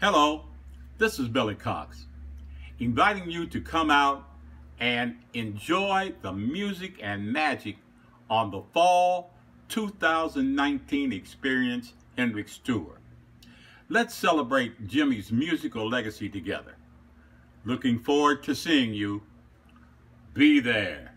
Hello, this is Billy Cox, inviting you to come out and enjoy the music and magic on the Fall 2019 Experience Hendrix Tour. Let's celebrate Jimi's musical legacy together. Looking forward to seeing you. Be there.